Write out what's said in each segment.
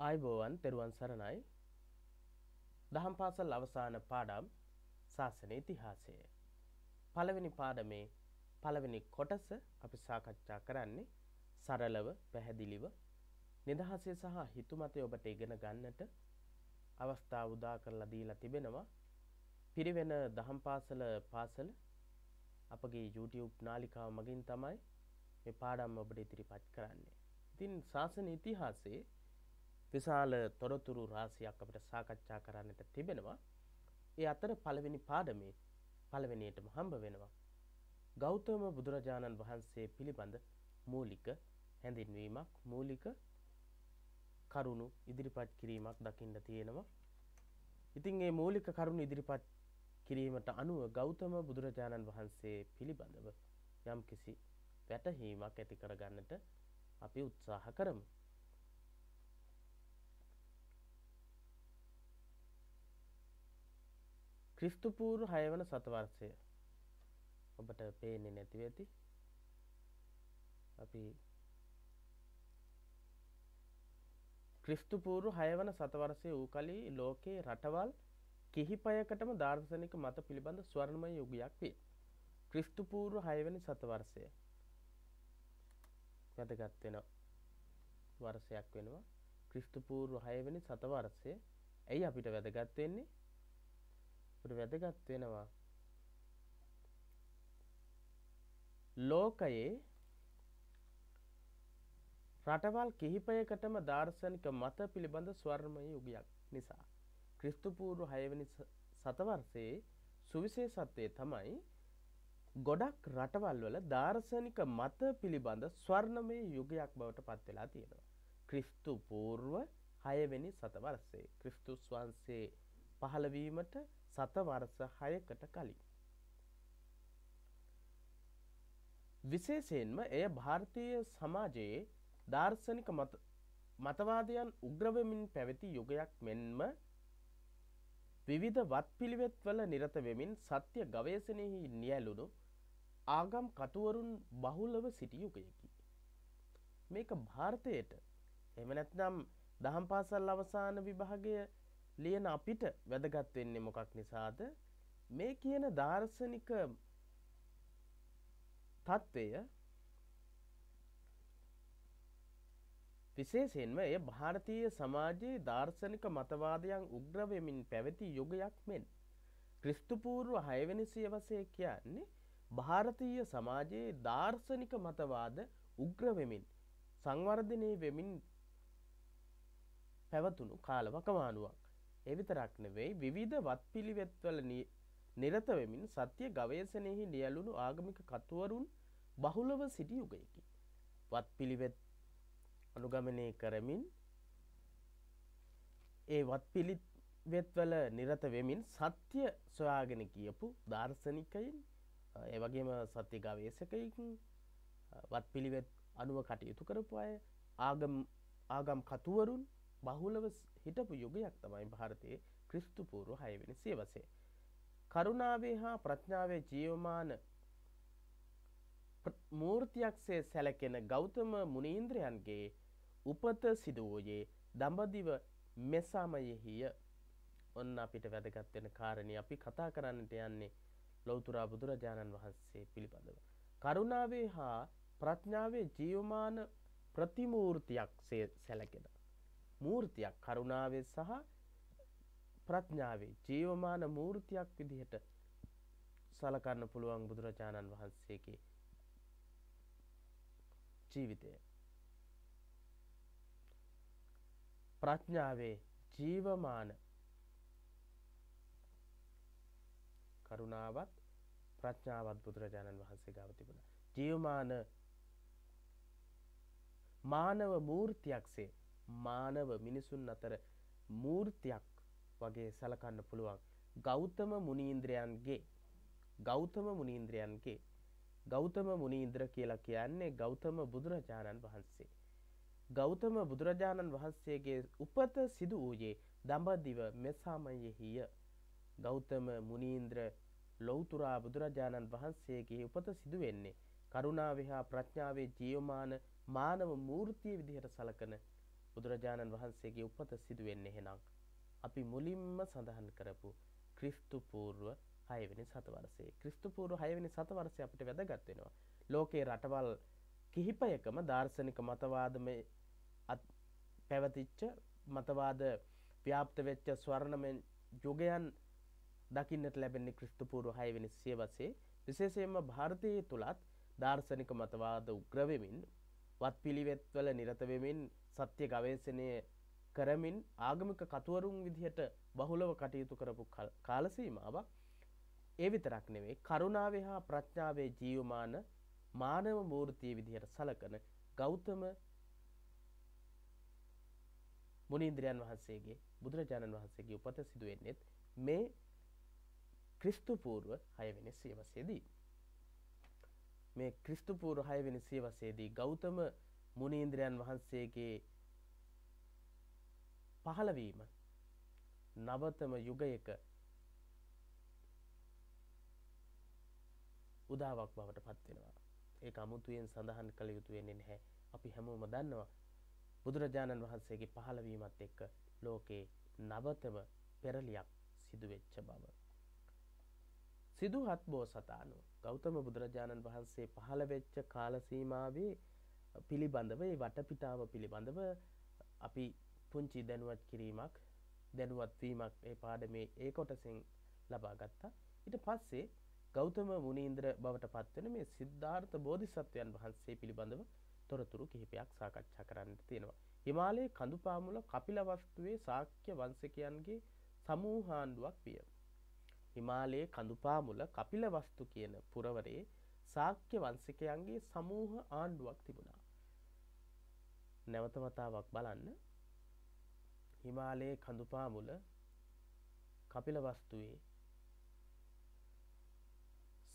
ආයිබෝවන් තෙරුවන් සරණයි දහම් පාසල් අවසාන පාඩම් ශාසන ඉතිහාසය. පළවෙනි පාඩමේ පළවෙනි කොටස අපි සාකච්ඡා කරන්නේ සරලව පැහැදිලිව නිදහසේ සහ හිතුමතය ඔබට ඉගෙන ගන්නට අවස්ථාව උදා කරලා දීලා තිබෙනවා. පිරිවෙන දහම් පාසල පාසල අපගේ YouTube නාලිකාව මගින් තමයි මේ පාඩම් ඔබට ඉදිරිපත් කරන්නේ. ඉතින් ශාසන ඉතිහාසයේ විශාල තොරතුරු රාශියක් අපිට සාකච්ඡා කරන්නට තිබෙනවා. ඒ අතර පළවෙනි පාඩමේ පළවෙනියටම හම්බ වෙනවා. ගෞතම බුදුරජාණන් වහන්සේ පිළිබඳ මූලික හැඳින්වීමක් මූලික කරුණු ඉදිරිපත් කිරීමක් දකින්න තියෙනවා. ඉතින් මේ මූලික කරුණු ඉදිරිපත් කිරීමට අනුව ගෞතම බුදුරජාණන් වහන්සේ පිළිබඳව යම්කිසි වැටහීමක් ඇති කරගන්නට අපි උත්සාහ කරමු. ක්‍රිස්තුපූර් හයවන සතවර්සය ඔබට පේන්නේ නැතිව ඇති අපි ක්‍රිස්තුපූරු හයවන සතවර්සය වූ කලී ලෝකයේ රටවල් කිහිපයකටම ධර්ශනික මත පිළිබඳ ස්වර්ණමය යුගයක් වේ. ක්‍රිස්තුපූර්ව හයවැනි සතවර්සය වැදගත් වෙන වර්ෂයක් වෙනවා. ක්‍රිස්තුපූර්ව හයවැනි සතවර්සය ඇයි අපිට වැදගත් වෙන්නේ? අපිට වැදගත් වෙනවා ලෝකයේ රටවල් කිහිපයකටම දාර්ශනික මත පිළිබඳ ස්වර්ණමය යුගයක් නිසා ක්‍රිස්තුපූර්ව හයවැනි සතවර්සයේ සුවිශේෂත්වය තමයි ගොඩක් රටවල් වල දාර්ශනික මත පිළිබඳ ස්වර්ණමය යුගයක් බවට පත් වෙලා තියෙනවා. ක්‍රිස්තු පූර්ව 6 වෙනි සතවර්ෂයේ ක්‍රිස්තුස් වහන්සේ පහළ සතවර්ස හයකට කලින්. විශේෂයෙන්ම එය භාරතීය සමාජයේ දාර්ශනික මතවාදයන් උග්‍රවමින් පැවති යුගයක් මෙන්ම විවිධ වත් පිළිවෙත්වල නිරත වෙමින් සත්‍ය ගවේශනයෙහි නියැලුණු ආගම් කතුවරුන් බහුලව සිටි යුගයකි. මේක භාරතයට එම නැත්නම් දහම් පාසල් අවසාන විභාගය ලියන අපිට වැදගත් වෙන්නේ මොකක් නිසාද? මේ කියන දාර්ශනික තත්ත්වය විශේෂයෙන්ම එය ಭಾರತೀಯ සමාජයේ දාර්ශනික මතවාදයන් උග්‍ර වෙමින් පැවති යුගයක් මෙන්. ක්‍රිස්තු පූර්ව 6 වෙනි සියවසේ කියන්නේ ಭಾರತೀಯ සමාජයේ දාර්ශනික මතවාද උග්‍ර වෙමින් සංවර්ධනය වෙමින් පැවතුණු කාලවකවානුවක්. ඒ විතරක් නෙවෙයි විවිධ වත්පිළිවෙත්වල නිරත වෙමින් සත්‍ය ගවේෂණයෙහි නියැලුණු ආගමික කතුවරුන් බහුලව සිටි යුගයකි. වත්පිළිවෙත් අනුගමනය කරමින් ඒ වත්පිළිවෙත්වල නිරත වෙමින් සත්‍ය සොයාගෙන කියපු දාර්ශනිකයින් ඒ වගේම සත්‍ය ගවේෂකයින් වත්පිළිවෙත් අනුව කටයුතු කරපු අය ආගම් ආගම් කතුවරුන් බහුලව හිටපු යුගයක් තමයි භාරතයේ ක්‍රිස්තුපූරු හයවෙනි සියවසේ. කරුණාවේ හා ප්‍රඥාවේ ජීවමාන මූර්තියක්සේ සැලකෙන ගෞතම මුනීන්ද්‍රයන්ගේ උපත සිදුවූයේ දඹදිව මෙසාමයෙහිය ඔන්න අපිට වැදගත්වෙන කාරණය අපි කතා කරන්නට යන්නේ ලොවතුරා බුදුරජාණන් වහන්සේ පිළිබඳව. කරුණාවේ හා ප්‍රඥාවේ ජීවමාන ප්‍රතිමූර්තියක් සේ සැලකෙන. මූර්තියක් කරුණාවේ සහ ප්‍රඥාවේ ජීවමාන මූර්තියක් විදිහට සලකන්න පුළුවන් බුදුරජාණන් වහන්සේගේ ජීවිතය ප්‍රඥාවේ ජීවමාන කරුණාවත් ප්‍රඥාවත් බුදුරජාණන් වහන්සේ ගාව තිබුණා. ජීවමාන මානව මූර්තියක්සේ මානව මිනිසුන් අතර මූර්තියක් වගේ සලකන්න පුළුවන් ගෞතම මුනීන්ද්‍රයන්ගේ ගෞතම මුනීන්ද්‍රයන්ගේ ගෞතම මුනීන්ද්‍ර කියලා කියන්නේ ගෞතම බුදුරජාණන් වහන්සේ. ගෞතම බුදුරජාණන් වහන්සේගේ උපත සිදු වූයේ දඹදිව මෙසාමයෙහිය. ගෞතම මුනීන්ද්‍ර ලෞතුරා බුදුරජාණන් වහන්සේගේ උපත සිදු වෙන්නේ කරුණාවේ හා ප්‍රඥාවේ ජීවමාන මානව මූර්තිය විදිහට සලකන බුදුරජාණන් වහන්සේගේ උපත සිදුවෙන්නේ එහෙනම් අපි මුලින්ම සඳහන් කරපු ක්‍රිස්තු පූර්ව 6 වෙනි සතවර්ෂයේ ක්‍රිස්තු පූර්ව 6 වෙනි සතවර්ෂය අපිට වැදගත් වෙනවා. ලෝකේ රටවල් කිහිපයකම දාර්ශනික මතවාදමේ පැවතිච්ච මතවාද ව්‍යාප්ත වෙච්ච ස්වර්ණමය යුගයන් දකින්නට ලැබෙන්නේ ක්‍රිස්තු පූර්ව 6 වෙනි සියවසේ විශේෂයෙන්ම භාරතයේ තුලත් දාර්ශනික මතවාද උග්‍ර වෙමින් වත් පිළිවෙත්වල නිරත වෙමින් සත්‍ය ගවේෂණය කරමින් ආගමික කතුවරුන් විදිහට බහුලව කටයුතු කරපු කාල සීමාවක් ඒ විතරක් නෙවෙයි කරුණාවේ හා ප්‍රඥාවේ ජීවමාන මානව මූර්තිය විදිහට සලකන ගෞතම මුනීන්ද්‍රයන් වහන්සේගේ බුදුරජාණන් වහන්සේගේ උපත සිදු වෙන්නේත් මේ ක්‍රිස්තු පූර්ව 6 වෙනි සියවසේදී. මේ ක්‍රිස්තු පූර්ව 6 වෙනි සියවසේදී ගෞතම මුනීන්ද්‍රයන් වහන්සේගේ පහළවීම නවතම යුගයක උදාවක් බවට පත් වෙනවා. ඒක අමුතුවෙන් සඳහන් කළ යුතු වෙන්නේ නැහැ. අපි හැමෝම දන්නවා බුදුරජාණන් වහන්සේගේ පහළවීමත් එක්ක ලෝකේ නවතම පෙරලියක් සිදු වෙච්ච බව. සිදුහත් බෝසතාණෝ ගෞතම බුදුරජාණන් වහන්සේ පහළ වෙච්ච කාල සීමාවේ පිළිබඳව ඒ වටපිටාව පිළිබඳව අපි පුංචි දැනුවත් කිරීමක් දැනුවත් වීමක් ඒ පාඩමේ ඒ කොටසින් ලබා ගත්තා. ඊට පස්සේ ගෞතම මුනීන්ද්‍ර බවට පත්වෙන මේ සිද්ධාර්ථ බෝධිසත්වයන් වහන්සේ පිළිබඳව තොරතුරු කිහිපයක් සාකච්ඡා කරන්නට තියෙනවා. හිමාලයේ කඳුපාමුල කපිලවස්තුවේ ශාක්‍ය වංශකයන්ගේ සමූහාණ්ඩුවක් විය. හිමාලයේ කඳුපාමුල කපිලවස්තු කියන පුරවරේ ශාක්‍ය වංශිකයන්ගේ සමූහ ආණ්ඩුවක් තිබුණා. නැවත වතාවක් බලන්න හිමාලයේ කඳුපාමුල කපිලවස්තුවේ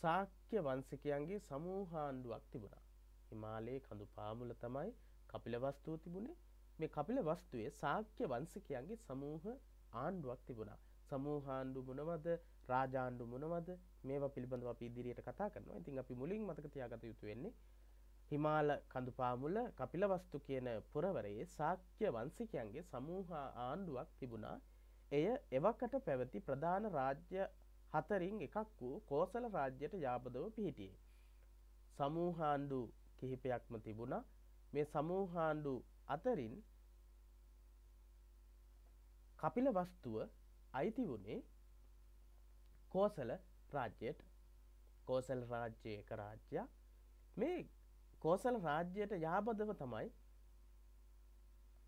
ශාක්‍ය වංශිකයන්ගේ සමූහාණ්ඩුවක් තිබුණා. හිමාලයේ කඳුපාමුල තමයි කපිලවස්තුව තිබුණේ. මේ කපිලවස්තුවේ ශාක්‍ය වංශිකයන්ගේ සමූහ ආණ්ඩුවක් තිබුණා. සමූහාණ්ඩු මොනවද? රාජාණ්ඩු මොනවද? මේවා පිළිබඳව අපි ඉදිරියට කතා කරනවා. ඉතින් අපි මුලින් මතක තියාගත යුතු වෙන්නේ හිමාල කඳුපාමුල කපිලවස්තු කියන පුරවරයේ ශාක්‍ය වංශිකයන්ගේ සමූහ ආණ්ඩුවක් තිබුණා. එය එවකට පැවති ප්‍රධාන රාජ්‍ය හතරින් එකක් වූ කෝසල රාජ්‍යයට යාබදව පිහිටියේ. සමූහාණ්ඩු කිහිපයක්ම තිබුණා. මේ සමූහාණ්ඩු අතරින් කපිලවස්තුව අයිති වුණේ කෝසල රාජ්‍යයට. කෝසල රාජ්‍ය එක රාජ්‍යයක්. මේ කෝසල රාජ්‍යයට යාබදව තමයි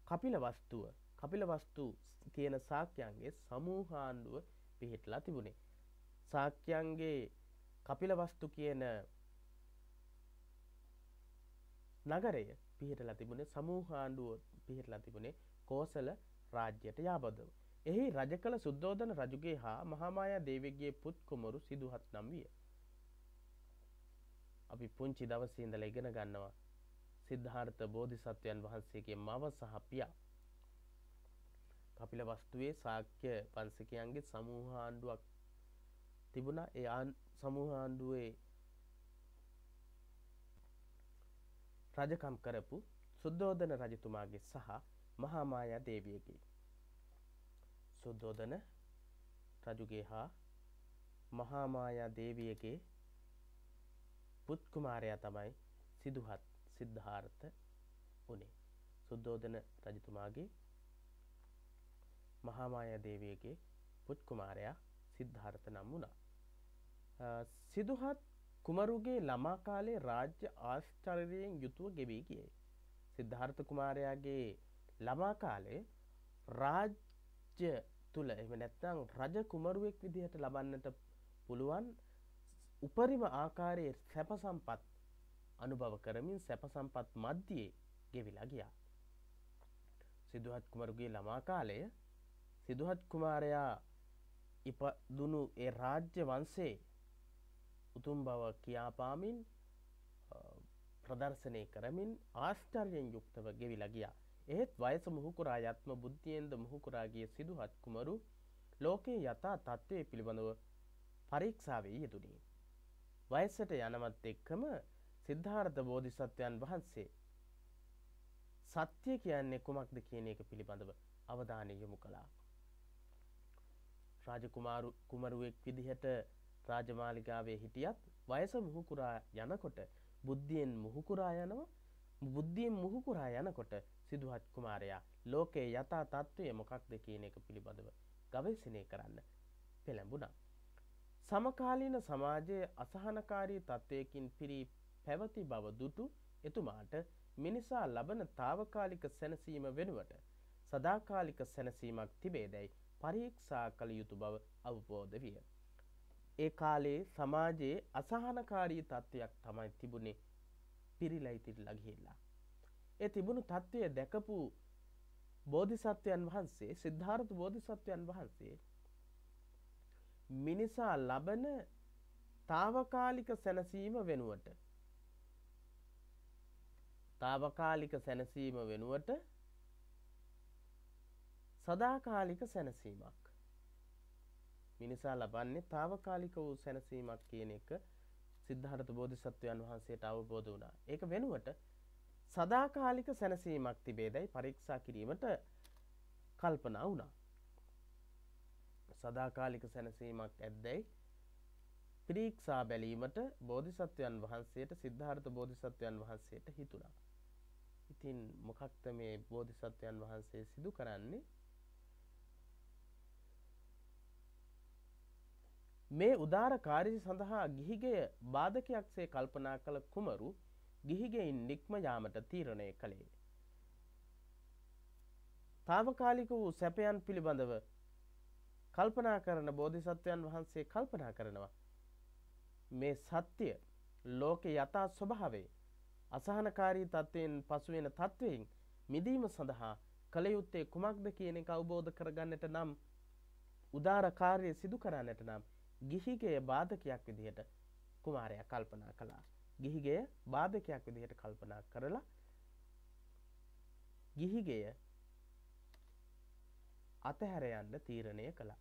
කපිල වස්තුව කපිල වස්තු කියන සාක්‍යයන්ගේ සමූහාණ්ඩුව පිහිටලා තිබුණේ. සාක්‍යයන්ගේ කපිල වස්තු කියන නගරය පිහිටලා තිබුණේ සමූහාණ්ඩුව පිහිටලා තිබුණේ කෝසල රාජ්‍යයට යාබදව. එහි රජ කළ සුද්ධෝදන රජුගේ හා මහාමායා දේවගේ පුත් කුමරු සිදුහත් නම් විය. අපි පුංචි දවසේ ඉඳලා ඉගෙන ගන්නවා. සිද්ධාර්ථ බෝධිසත්වයන් වහන්සේගේ මව සහ පියා. කපිල වස්තුවේ ශාක්‍ය වංශිකයන්ගේ සමූහ ආණ්ඩුවක් තිබුණා. ඒ සමූහ ආණ්ඩුවේ රජකම් කරපු සුද්ධෝදන රජතුමාගේ සහ මහා මායා දේවියගේ. සුද්ධෝදන රජුගේ හා මහා මායා දේවියගේ පුත් කුමාරයා තමයි සිදුහත් සිද්ධාර්ථ වුණේ. සුද්ධෝදන රජතුමාගේ මහාමායා දේවියගේ පුත් කුමාරයා සිද්ධාර්ථ නම් වුණා. සිදුහත් කුමරුගේ ළමා කාලේ රාජ්‍ය ආශ්චර්යයෙන් යුතුව ගෙවී ගියේ. සිද්ධාර්ථ කුමාරයාගේ ළමා කාලේ රාජ්‍ය තුල එහෙම නැත්නම් රජ කුමරුවෙක් විදිහට ලබන්නට පුළුවන් උපරිම ආකාරයේ සැප සම්පත් අනුභව කරමින් සැප සම්පත් මධ්‍යයේ ගෙවිලා ගියා. සිදුහත් කුමරුගේ ළමා කාලය සිදුහත් කුමාරයා ඉපදුණු ඒ රාජ්‍ය වංශේ උතුම් බව කියාපාමින් ප්‍රදර්ශනය කරමින් ආශ්චර්යෙන් යුක්තව ගෙවිලා ගියා. එහෙත් වයස මුහුකුරා යත්ම බුද්ධියෙන්ද මුහුකුරා ගිය සිදුහත් කුමරු ලෝකේ යථා තත්ත්වයේ පිළිබඳව පරීක්ෂාවේ යෙදුණේ. වයසට යනවත් එක්කම සිද්ධාර්ථ බෝධිසත්වයන් වහන්සේ සත්‍ය කියන්නේ කුමක්ද කියන එක පිළිබඳව අවධානය යොමු කළා. රාජකුමාරු කුමරුවෙක් විදිහට රාජමාලිගාවේ හිටියත් වයස මුහුකුරා යනකොට බුද්ධියෙන් මුහුකුරා යනවා බුද්ධියෙන් මුහුකුරා යනකොට සිදුහත් කුමාරයා ලෝකයේ යථා තත්ත්වය මොකක්ද කියන එක පිළිබඳව ගවේෂණය කරන්න පෙළඹුණා. සමකාලීන සමාජයේ අසහනකාරී තත්ත්වයකින් පිරී පැවති බව දුටු එතුමාට මිනිසා ලබන తాවකාලික සැනසීම වෙනුවට සදාකාලික සැනසීමක් තිබේදැයි පරීක්ෂා කළ යුතු බව අවබෝධ විය. ඒ කාලේ සමාජයේ අසහනකාරී තත්ත්වයක් තමයි තිබුණේ පිරිලා ඉතිරිලා ගිහිල්ලා. ඒ තිබුණු තත්ත්වය දැකපු බෝධිසත්වයන් වහන්සේ සිද්ධාර්ථ බෝධිසත්වයන් වහන්සේ මිනිසා ලබන තාවකාලික සැනසීම වෙනුවට තාවකාලික සැනසීම වෙනුවට සදාකාලික සැනසීමක් මිනිසා ලබන්නේ තාවකාලික වූ සැනසීමක් කියන එක සිද්ධාර්ථ බෝධිසත්වයන් වහන්සේට අවබෝධ වුණා. ඒක වෙනුවට සදාකාලික සැනසීමක් තිබේදයි පරීක්ෂා කිරීමට කල්පනා වුණා. සදාකාලික සැනසීමක් ඇද්දැයි පරීක්ෂා බැලීමට බෝධිසත්වයන් වහන්සේට සිද්ධාර්ථ බෝධිසත්වයන් වහන්සේට හිතුණා. ඉතින් මොකක්ද මේ බෝධිසත්වයන් වහන්සේ සිදු කරන්නේ? මේ උදාර කාර්ය සඳහා ගිහිගෙය බාධකයක්සේ කල්පනා කළ කුමරු ගිහිගෙයින් නික්ම යාමට තීරණය කළේ. తాවකාලික වූ සැපයන් පිළිබඳව කල්පනා කරන බෝධිසත්වයන් වහන්සේ කල්පනා කරනවා මේ සත්‍ය ලෝක යථා ස්වභාවය අසහනකාරී තත්ත්වයෙන් පසුවෙන තත්ත්වයෙන් මිදීම සඳහා කළ යුත්තේ කුමක්ද කියන එක අවබෝධ කරගන්නට නම් උදාර කාර්යය සිදු කරන්නට නම් ගිහිගේ බාධකයක් විදිහට කුමාරයා කල්පනා කළා. ගිහිගේ බාධකයක් විදිහට කල්පනා කරලා ගිහිගෙය අතහැර යන්න තීරණය කළා.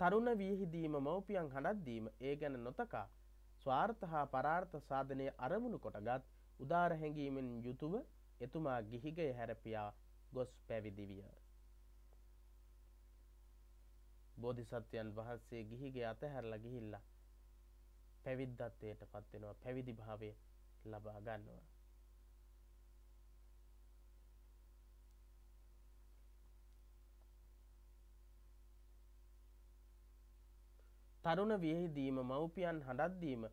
තරුණ වියහිදීම මව්පියන් හඬද්දීම ඒ ගැන නොතකා ස්වාර්ථ හා පරාර්ථ සාධනය අරමුණු කොටගත් උදාර හැඟීමෙන් යුතුව එතුමා ගිහිගය හැරපියා ගොස් පැවිදි විය. බෝධිසත්වයන් වහන්සේ ගිහිගේ අතහැරලා ගිහිල්ලා පැවිද්දත්වයට පත් වෙනවා පැවිදි භාවය ලබා ගන්නවා තරුණ වියහිදීම මව්පියන් හඬද්දීම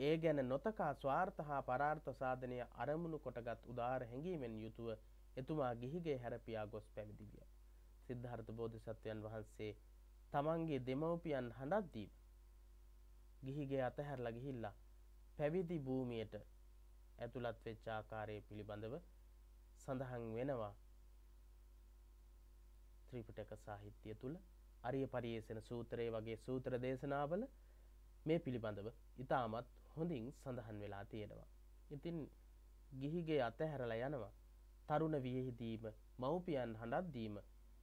ඒ ගැන නොතකා ස්වාර්ථ හා පරාර්ථ සාධනය අරමුණු කොටගත් උදාර හැඟීමෙන් යුතුව එතුමා ගිහිගේ හැරපියා ගොස් පැවිදි විය. සිද්ධාර්ථ බෝධිසත්වයන් වහන්සේ තමන්ගේ දෙමව්පියන් හඬද්දී ගිහිගේ අතහැරලා ගිහිල්ලා පැවිදි භූමියට ඇතුළත් වෙච්ච ආකාරය පිළිබඳව සඳහන් වෙනවා ත්‍රිපිටක සාහිත්‍ය තුල අරිය පරියේෂණ සූත්‍රය වගේ සූත්‍ර දේශනාවල මේ පිළිබඳව ඉතාමත් හොඳින් සඳහන් වෙලා තියෙනවා. ඉතින් ගිහිගේ අතහැරලා යනවා. තරුණ වියහිදීම මව්පියන් හඬද්දීම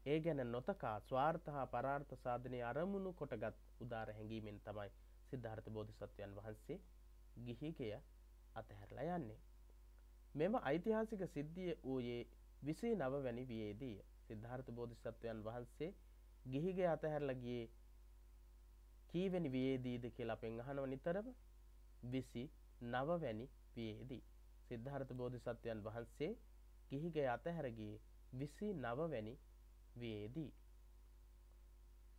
ඒ ගැන නොතකා ස්වාර්ථ හා පරාර්ථ සාධනය අරමුණු කොටගත් උදාර හැඟීමෙන් තමයි සිද්ධාර්ථ බෝධිසත්වයන් වහන්සේ ගිහිකය අතහැරලා යන්නේ. මෙම ඓතිහාසික සිද්ධිය වූයේ විසී නව වැනි වියේදීය. සිද්ධාර්ථ බෝධිසත්වයන් වහන්සේ ගිහිගේ අතහැරලා ගියේ කීවැනි වියේදීද කියලා අපෙන් අහනව නිතරම විසි නව වැනි වියේදී. සිද්ධාර්ථ බෝධිසත්වයන් වහන්සේ ගිහිගේ අතහැර ගියේ විසි නව වැනි වේදී.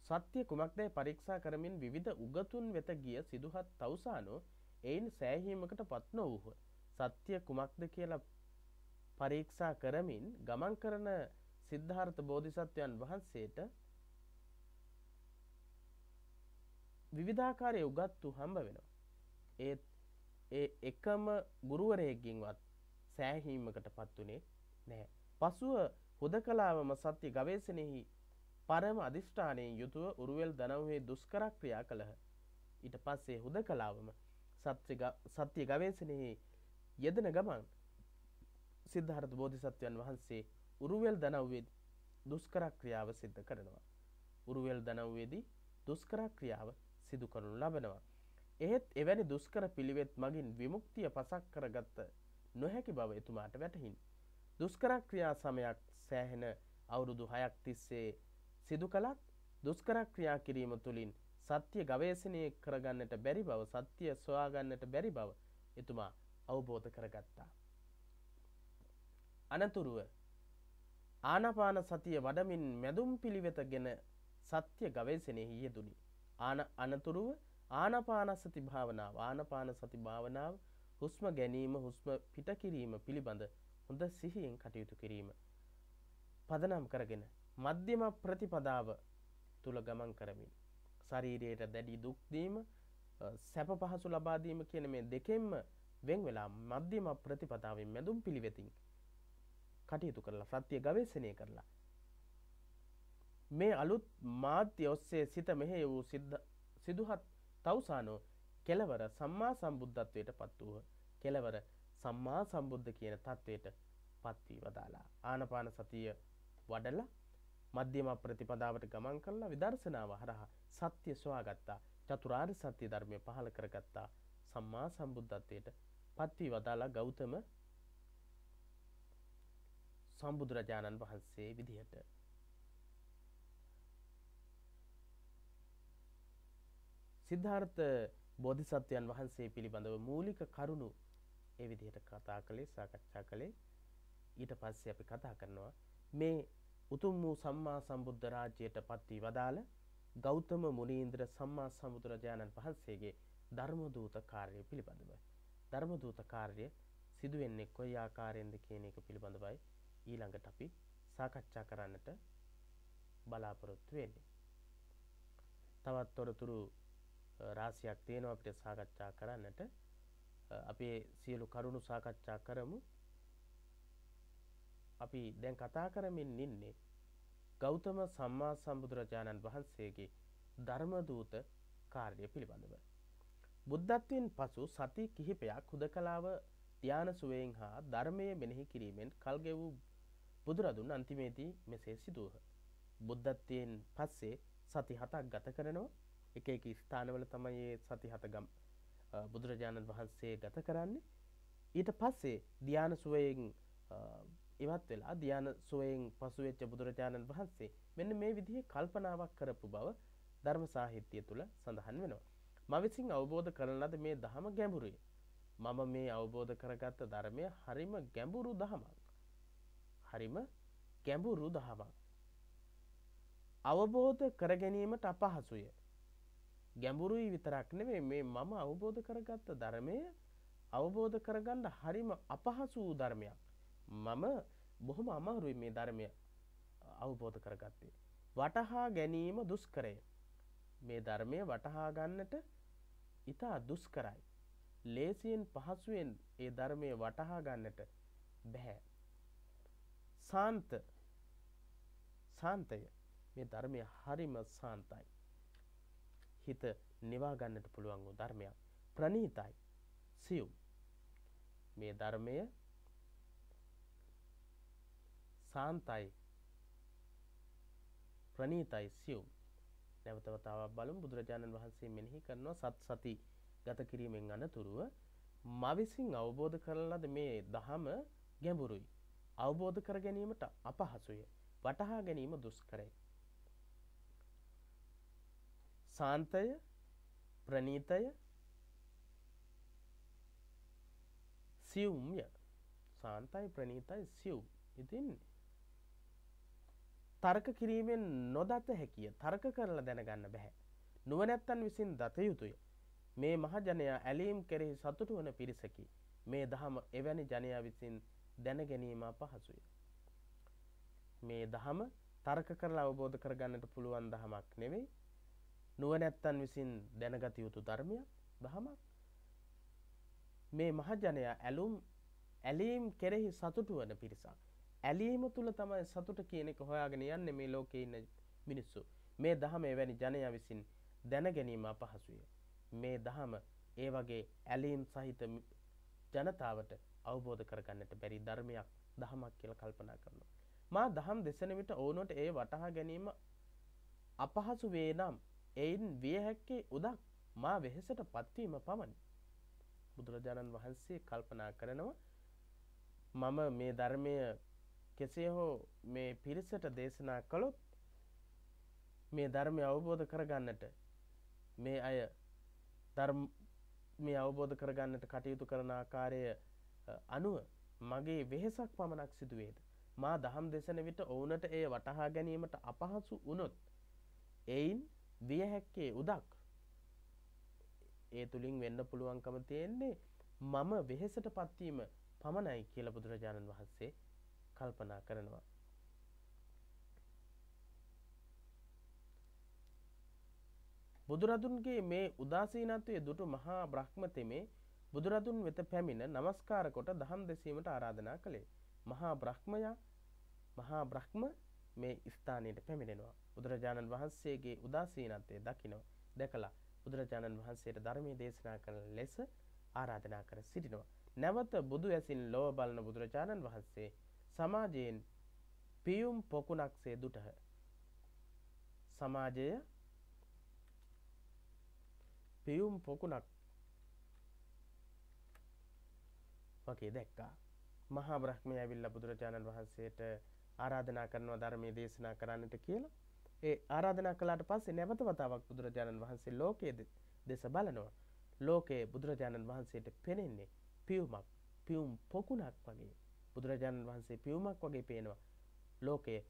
සත්‍ය කුමක්දැයි පරීක්ෂා කරමින් විවිධ උගතුන් වෙත ගිය සිදුහත් තවුසානෝ එයින් සෑහීමකට පත් නොවූහ. සත්‍ය කුමක්ද කියලා පරීක්ෂා කරමින් ගමන් කරන සිද්ධාර්ථ බෝධිසත්වයන් වහන්සේට විවිධාකාරය උගත්තු හම්බ වෙනවා. ඒත් ඒ එකම ගුරුවරයෙක්ගින්වත් සෑහීමකට පත් වනේ නෑ. පසුව හුදකලාවම සත්‍ය ගවේෂණයෙහි පරම අධිෂ්ඨානයෙන් යුතුව උරුවෙල් දනව්හේ දුෂ්කර ක්‍රියා කළහ. ඊට පස්සේ හුදකලාවම සත්‍ය ගවේෂණයෙහි යෙදෙන ගමන් සිද්ධාර්ථ බෝධිසත්වයන් වහන්සේ උරුවෙල් දනව්වේ දුෂ්කර ක්‍රියාව සිද්ධ කරනවා. උරුවෙල් දනව්වේදී දුෂ්කර ක්‍රියාව සිදු කරනු ලබනවා. එහෙත් එවැනි දුෂ්කර පිළිවෙත් මගින් විමුක්තිය පසක් කරගත්ත නොහැකි බව එතුමාට වැටහින්. දුස්කරක්‍රියා සමයක් සෑහෙන අවුරුදු හයක් තිස්සේ සිදු කළත් දුස්කරක්‍රියා කිරීම තුළින් සත්‍ය ගවේශණය කරගන්නට බැරි බව සත්‍ය සොයාගන්නට බැරි බව එතුමා අවබෝධ කරගත්තා. අනතුරුව ආනපාන සතිය වඩමින් මැදුම් පිළිවෙත ගෙන සත්‍ය ගවේශණයෙහි යෙදුනි. ආන අනතුරුව ආනපාන සති භාවනාව ආනපාන සති භාවනාව හුස්ම ගැනීම හුස්ම පිට කිරීම පිළිබඳ හොඳ සිහියෙන් කටයුතු කිරීම. පදනම් කරගෙන මධ්‍යම ප්‍රතිපදාව තුළ ගමන් කරමින්. ශරීරයට දැඩි දුක්දීම සැප පහසු ලබාදීම කියන මේ දෙකෙන්ම වෙන් වෙලා මධ්‍යම ප්‍රතිපදාවෙන් මැදුම් පිළිවෙතින් කටයුතු කරලා ප්‍රත්‍ය ගවේශණය කරලා. මේ අලුත් මාධ්‍ය ඔස්සේ සිත මෙහෙ වූ සිදුහත් තවුසානෝ කෙලවර සම්මා සම්බුද්ධත්වයට පත් වූහ. කෙලවර සම්මා සම්බුද්ධ කියන තත්වයට පත්වී වදාලා. ආනපාන සතිය වඩලා මධ්‍යම ප්‍රතිපදාවට ගමන් කරලා විදර්ශනාව හරහා සත්‍ය සොයාගත්තා. චතුරාර්ය සත්‍ය ධර්මය පහළ කරගත්තා. සම්මා සම්බුද්ධත්වයට පත්වී වදාලා ගෞතම සම්බුදුරජාණන් වහන්සේ විදිහට සිද්ධාර්ථ බෝධිසත්වයන් වහන්සේ පිළිබඳව මූලික කරුණු ඒ විදිහට කතා කළේ සාකච්ඡා කළේ ඊට පස්සේ අපි කතා කරනවා මේ උතුම් වූ සම්මා සම්බුද්ධ රාජ්‍යයට පත් වී වදාළ ගෞතම මුනීන්ද්‍ර සම්මා සම්බුදුරජාණන් වහන්සේගේ ධර්මදූත කාර්යය පිළිබඳව ධර්මදූත කාර්යය සිදු වෙන්නේ කොයි ආකාරයෙන්ද කියන එක පිළිබඳවයි ඊළඟට අපි සාකච්ඡා කරන්නට බලාපොරොත්තු වෙන්නේ. තවත් තොරතුරු රාශියක් තියෙනවා අපිට සාකච්ඡා කරන්නට අපේ සියලු කරුණු සාකච්ඡා කරමු අපි දැන් කතා කරමින් ඉන්නේ ගෞතම සම්මා සම්බුදුරජාණන් වහන්සේගේ ධර්මදූත කාර්ය පිළිබඳව. බුද්ධත්වයෙන් පසු සති කිහිපයක් හුදකලාව ධ්‍යාන සුවයෙන් හා ධර්මය මෙනෙහි කිරීමෙන් කල්ගෙවූ බුදුරදුන් අන්තිමේදී මෙසේ සිදුවහ. බුද්ධත්වයෙන් පස්සේ සති හතක් ගත කරනවා එක එක ස්ථානවල තමයි ඒ සති හතගම් බුදුරජාණන් වහන්සේ ගත කරන්නේ ඊට පස්සේ ධ්‍යාන සුවයෙන් ඉවත් වෙලා ධ්‍යාන සුවයෙන් පසුවෙච්ච බුදුරජාණන් වහන්සේ මෙන්න මේ විදිහේ කල්පනාවක් කරපු බව ධර්ම සාහිත්‍යය තුළ සඳහන් වෙනවා. ම විසින් අවබෝධ කරන ලද මේ දහම ගැඹුරුයි. මම මේ අවබෝධ කරගත්ත ධර්මය හරිම ගැඹුරු දහමක්. හරිම ගැඹුරු දහමක්. අවබෝධ කර ගැනීමට අපහසුය. ගැඹුරුයි විතරක් නෙවෙයි මේ මම අවබෝධ කරගත්ත ධර්මය අවබෝධ කරගන්න හරිම අපහසු වූ ධර්මයක්. මම බොහොම අමාරුයි මේ ධර්මය අවබෝධ කරගත්තේ. වටහා ගැනීම දුෂ්කරය. මේ ධර්මය වටහා ගන්නට ඉතා දුෂ්කරයි. ලේසියෙන් පහසුවෙන් ඒ ධර්මය වටහා ගන්නට බැහැ. සාන්ත සාන්තය මේ ධර්මය හරිම සාන්තයි. හිත නිවා ගන්නට පුළුවන් වූ ධර්මයක්. ප්‍රණීතයි. සියුම්. මේ ධර්මය සාන්තයි. ප්‍රණීතයි සියුම්. නැවත වතාවක් බලමු බුදුරජාණන් වහන්සේ මෙනෙහි කරනවා සත් සති ගත කිරීමෙන් අනතුරුව මා විසින් අවබෝධ කරන ලද මේ දහම ගැඹුරුයි. අවබෝධ කර ගැනීමට අපහසුය. වටහා ගැනීම දුෂ්කරයි. සාන්තය ප්‍රනීතය සියුම්ය සාන්තයි ප්‍රනීතයි සියුම් ඉතින් තර්ක කිරීමෙන් නොදත හැකිය. තර්ක කරලා දැනගන්න බැහැ. නුවනැත්තන් විසින් දත යුතුය. මේ මහජනයා ඇලීම් කෙරෙහි සතුටු වන පිරිසකි. මේ දහම එවැනි ජනයා විසින් දැන ගැනීම පහසුය මේ දහම තර්ක කරලා අවබෝධ කරගන්නට පුළුවන් දහමක් නෙවෙයි. නුවනැත්තන් විසින් දැනගත යුතු ධර්මයක් දහමක් මේ මහජනයා ඇලුම් ඇලීම් කෙරෙහි සතුටු වන පිරිසක්. ඇලීම තුළ තමයි සතුට කියන එක හොයාගෙන යන්නේ මේ ලෝකේ ඉන්න මිනිස්සු. මේ දහම එවැනි ජනයා විසින් දැන ගැනීම අපහසුය. මේ දහම ඒ වගේ ඇලීම් සහිත ජනතාවට අවබෝධ කරගන්නට බැරි ධර්මයක් දහමක් කියලා කල්පනා කරනවා. මා දහම් දෙසන විට ඕනොට ඒ වටහා ගැනීම අපහසු වේ නම් එයින් විය හැක්කේ උදක් මා වෙහෙසට පත්වීම පමණි. බුදුරජාණන් වහන්සේ කල්පනා කරනවා මම මේ ධර්මය කෙසේ හෝ මේ පිරිසට දේශනා කළොත් මේ ධර්මය අවබෝධ කරගන්නට මේ අය ධර්මය අවබෝධ කරගන්නට කටයුතු කරන ආකාරය අනුව මගේ වෙහෙසක් පමණක් සිදුවේද. මා දහම් දෙසන විට ඔවුනට එය වටහා ගැනීමට අපහසු වුණොත් එයින් විය හැක්කේ උදක් ඒ තුළින් වෙන්න පුළුවන්කම තියෙන්නේ මම වෙහෙසට පත්වීම පමණයි කියල බුදුරජාණන් වහන්සේ කල්පනා කරනවා. බුදුරදුන්ගේ මේ උදාසීනත්වය දුටු මහා බ්‍රහ්මතෙමේ බුදුරදුන් වෙත පැමිණ නමස්කාර කොට දහම් දෙසීමට ආරාධනා කළේ. මහා බ්‍රහ්මයා මහා බ්‍රහ්ම මේ ස්ථානයට පැමිණෙනවා. බුදුරජාණන් වහන්සේගේ උදාසීනත්වය දකිනවා. දැකලා බුදුරජාණන් වහන්සේට ධර්මයේ දේශනා කරන ලෙස ආරාධනා කර සිටිනවා. නැවත බුදු ඇසින් ලොව බලන බුදුරජාණන් වහන්සේ සමාජයෙන් පියුම් පොකුණක්සේ දුටහ. සමාජය පියුම් පොකුණක් වගේ දැක්කා. මහා බ්‍රහ්මය ඇවිල්ලා බුදුරජාණන් වහන්සේට ආරාධනා කරනවා ධර්මයේ දේශනා කරන්නට කියලා. ඒ ආරාධනා කළාට පස්සේ නැවත වතාවක් බුදුරජාණන් වහන්සේ ලෝකයේ දෙස බලනවා. ලෝකයේ බුදුරජාණන් වහන්සේට පෙනෙන්නේ පියුමක්, පියුම් පොකුණක් වගේ. බුදුරජාණන් වහන්සේ පියුමක් වගේ පේනවා. ලෝකයේ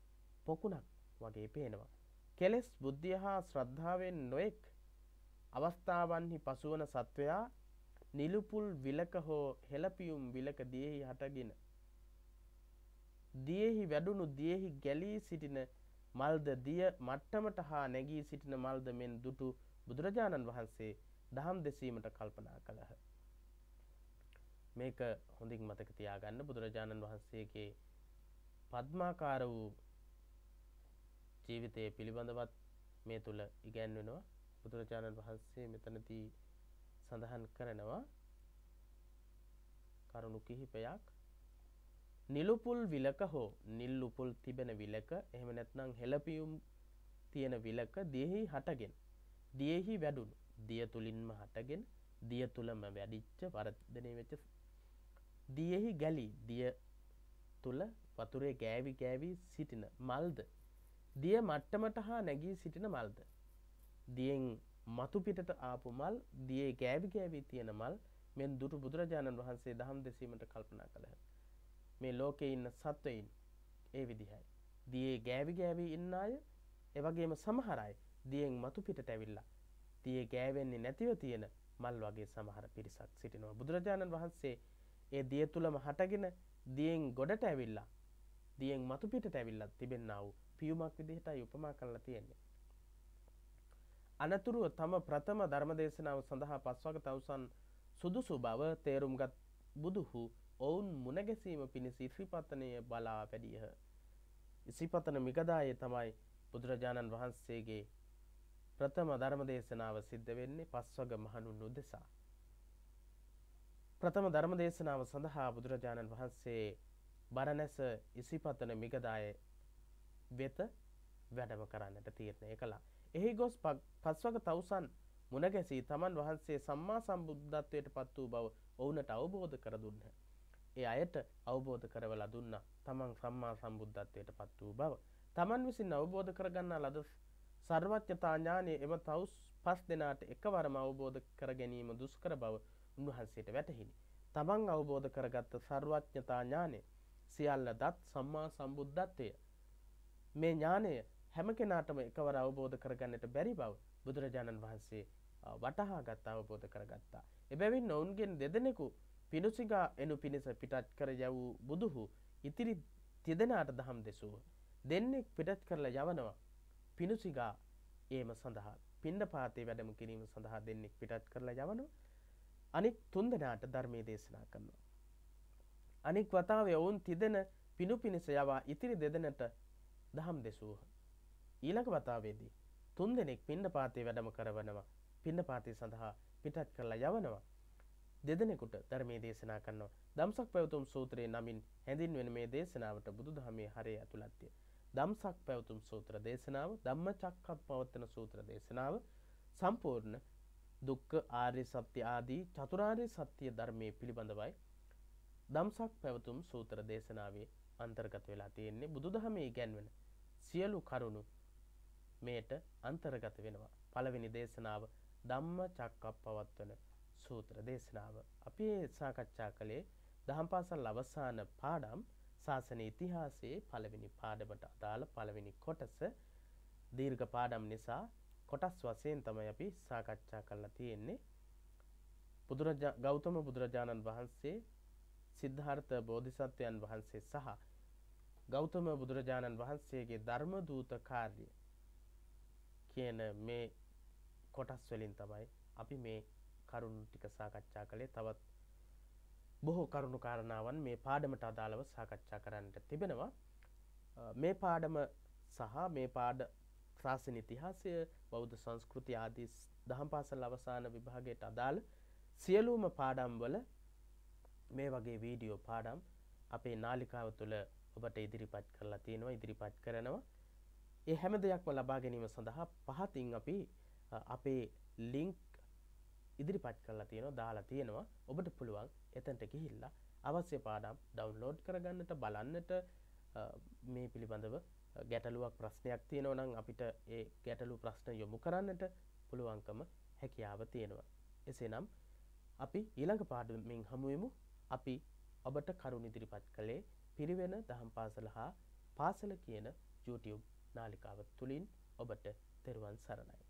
පොකුණක් වගේ පේනවා. කෙලෙස් බුද්ධිය හා ශ්‍රද්ධාවෙන් නොෙක් අවස්ථාවන්හි පසුවන සත්වයා නිලුපුල් විලක හෝ හෙළපියුම් විලක දියෙහි හටගෙන. දියෙහි වැඩුණු දියෙහි ගැලී සිටින මල්ද දිය මට්ටමට හා නැගී සිටින මල්ද මෙන් දුටු බුදුරජාණන් වහන්සේ දහම් දෙසීමට කල්පනා කළහ. මේක හොඳින් මතක තියාගන්න බුදුරජාණන් වහන්සේගේ පද්මාකාර වූ ජීවිතය පිළිබඳවත් මේ තුළ ඉගැන්වෙනවා බුදුරජාණන් වහන්සේ මෙතනදී සඳහන් කරනවා කරුණු කිහිපයක් නිලුපුල් විලක හෝ නිල්ලුපුල් තිබෙන විලක එහෙම නැත්නම් හෙළපියුම් තියෙන විලක දියෙහි හටගෙන දියෙහි වැඩුණු දිය තුලින්ම හටගෙන දිය තුලම වැඩිච්ච වර්ධනය වෙච්ච දියෙහි ගැලී දිය තුල වතුරේ ගෑවි ගෑවි සිටින මල්ද දිය මට්ටමට හා නැගී සිටින මල්ද දියෙන් මතු පිටට ආපු මල් දියේ ගෑවි ගෑවී තියෙන මල් මෙන් දුටු බුදුරජාණන් වහන්සේ දහම් දෙසීමට කල්පනා කළහ. මේ ලෝකේ ඉන්න සත්වයින් ඒ විදිහයි. දියේ ගෑවි ගෑවී ඉන්න අය එවගේම සමහර අය දියෙන් මතු පිටට ඇවිල්ලා දියේ ගෑවෙන්නේ නැතිව තියෙන මල් වගේ සමහර පිරිසක් සිටිනවා. බුදුරජාණන් වහන්සේ ඒ දිය තුලම හටගෙන දියෙන් ගොඩට ඇවිල්ලා දියෙන් මතු පිටට ඇවිල්ලා තිබෙන්නා වූ පියුමක් විදිහටයි උපමා කරලා තියෙන්නේ. අනතුරුව තම ප්‍රථම ධර්මදේශනාව සඳහා පස්වග තවුසන් සුදුසු බව තේරුම්ගත් බුදුහු ඔවුන් මුණගැසීම පිණිස ඉසිපතනය බලා පැඩියහ. ඉසිපතන මිගදායේ තමයි බුදුරජාණන් වහන්සේගේ ප්‍රථම ධර්මදේශනාව සිද්ධ වෙන්නේ පස්වග මහනුන් උදෙසා. ප්‍රථම ධර්මදේශනාව සඳහා බුදුරජාණන් වහන්සේ බරණැස ඉසිපතන මිගදාය වෙත වැඩම කරන්නට තීරණය කළා. එහි ගොස් පස්වග තවුසන් මුණගැසී තමන් වහන්සේ සම්මා සම්බුද්ධත්වයට පත් වූ බව ඔවුනට අවබෝධ කර දුන්න. ඒ අයට අවබෝධ කරවල දුන්න තමන් සම්මා සම්බුද්ධත්වයට පත් වූ බව. තමන් විසින් අවබෝධ කරගන්න ලද සර්වඥතාඥානය එම තවුස් පස් දෙනාට එකවරම අවබෝධ කර ගැනීම දුස්කර බව උන්වහන්සේට වැටහිනි. තමන් අවබෝධ කරගත්ත සර්වඥතාඥානය සියල්ල දත් සම්මා සම්බුද්ධත්වය. මේ ඥානය හැම කෙනාටම එකවර අවබෝධ කරගන්නට බැරි බව බුදුරජාණන් වහන්සේ වටහා ගත් අවබෝධ කරගත්තා. එබැවින් ඔවුන්ගෙන් දෙදෙනෙකු පිණුසිගා එනු පිණිස පිටත් කර යවූ බුදුහු ඉතිරි තිදෙනාට දහම් දෙසූහ. දෙන්නෙක් පිටත් කරලා යවනවා පිණුසිගා ඒම සඳහා පින්ඩ පාතේ වැඩම කිරීම සඳහා දෙන්නෙක් පිටත් කරලා යවනවා අනික් තුන් දෙනාට ධර්මයේ දේශනා කරනවා. අනික් වතාවේ ඔවුන් තිදෙන පිණු පිණිස යවා ඉතිරි දෙදෙනට දහම් දෙසූහ. ඊළඟ වතාවේදී තුන් දෙනෙක් පින්ඩ පාතේ වැඩම කරවනවා පින්ඩ පාතය සඳහා පිටත් කරලා යවනවා. දෙදෙනෙකුට ධර්මයේ දේශනා කරනවා. දම්සක් පැවතුම් සූත්‍රයේ නමින් හැඳින්වෙන මේ දේශනාවට බුදුදහමේ හරය ඇතුළත්ය. දම්සක් පැවතුම් සූත්‍ර දේශනාව ධම්මචක්කප් පවත්තන සූත්‍ර දේශනාව සම්පූර්ණ දුක්ඛ ආර්ය සත්‍ය ආදී චතුරාර්ය සත්‍ය ධර්මයේ පිළිබඳවයි දම්සක් පැවතුම් සූත්‍ර දේශනාවේ අන්තර්ගත වෙලා තියෙන්නේ බුදුදහමේ ඉගැන්වෙන සියලු කරුණු මේට අන්තර්ගත වෙනවා. පළවෙනි දේශනාව ධම්ම චක්කප්පවත්තන සූත්‍ර දේශනාව. අපි සාකච්ඡා කළේ දහම් පාසල් අවසාන පාඩම් ශාසන ඉතිහාසයේ පළවෙනි පාඩමට අදාළ පළවෙනි කොටස දීර්ඝ පාඩම් නිසා කොටස් වශයෙන් තමයි අපි සාකච්ඡා කරලා තියෙන්නේ. බුදුරජා ගෞතම බුදුරජාණන් වහන්සේ සිද්ධාර්ථ බෝධිසත්වයන් වහන්සේ සහ ගෞතම බුදුරජාණන් වහන්සේගේ ධර්ම දූත කාර්ය කියන මේ කොටස් වලින් තමයි අපි මේ කරුණු ටික සාකච්ඡා කළේ. තවත් බොහෝ කරුණු කාරණාවන් මේ පාඩමට අදාළව සාකච්ඡා කරන්නට තිබෙනවා. මේ පාඩම සහ මේ පාඩ ශාසන ඉතිහාසය බෞද්ධ සංස්කෘතිය ආදී දහම් පාසල් අවසාන විභාගයට අදාළ සියලුම පාඩම් වල මේ වගේ වීඩියෝ පාඩම් අපේ නාලිකාව තුළ ඔබට ඉදිරිපත් කරලා තියෙනවා ඉදිරිපත් කරනවා. ඒ හැම දෙයක්ම ලබා ගැනීම සඳහා පහතින් අපි අපේ ලිංක් ඉදිරිපත් කරලා තියෙනවා දාලා තියෙනවා ඔබට පුළුවන් එතනට ගිහිල්ලා අවශ්‍ය පාඩම් ඩවුන්ලෝඩ් කරගන්නට බලන්නට මේ පිළිබඳව ගැටලුවක් ප්‍රශ්නයක් තියෙනවා නම් අපිට ඒ ගැටලු ප්‍රශ්න යොමු කරන්නට පුළුවන්කම හැකියාව තියෙනවා. එසේනම් අපි ඊළඟ පාඩමින් හමුවෙමු. අපි ඔබට කරුණ ඉදිරිපත් කළේ පිරිවෙන දහම් පාසල හා පාසල කියන YouTube නාලිකාව තුළින් ඔබට තෙරුවන් සරණයි.